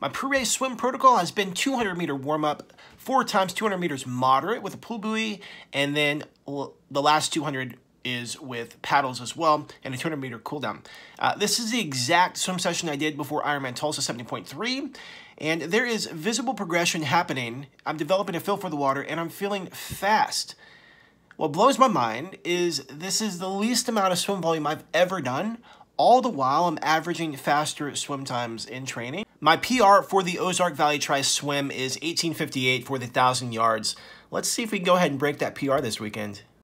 My pre-race swim protocol has been 200 meter warm-up, four times 200 meters moderate with a pool buoy, and then the last 200 is with paddles as well, and a 200 meter cooldown. Uh, this is the exact swim session I did before Ironman Tulsa 70.3, and there is visible progression happening. I'm developing a feel for the water, and I'm feeling fast. What blows my mind is this is the least amount of swim volume I've ever done, all the while I'm averaging faster swim times in training. My PR for the Ozark Valley Tri Swim is 1858 for the 1,000 yards. Let's see if we can go ahead and break that PR this weekend.